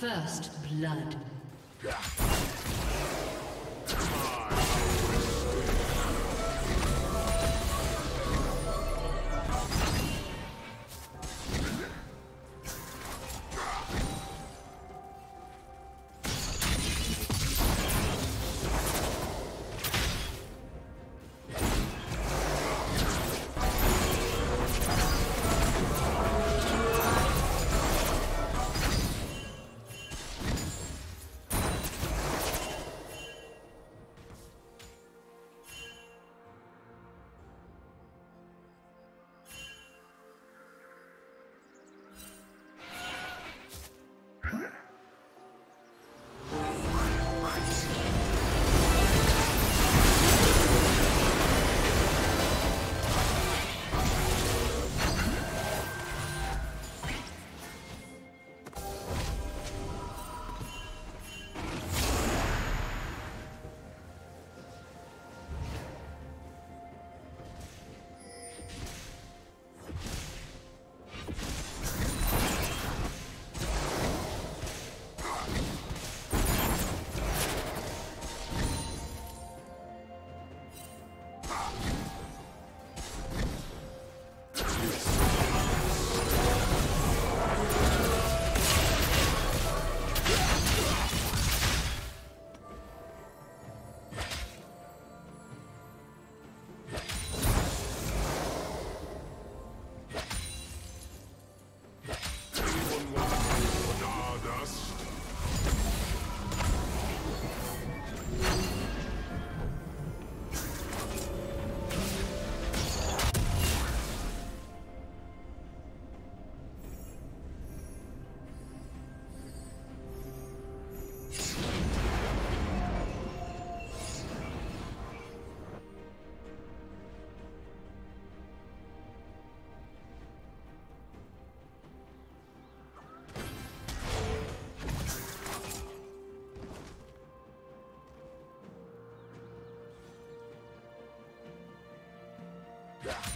First blood. Yeah.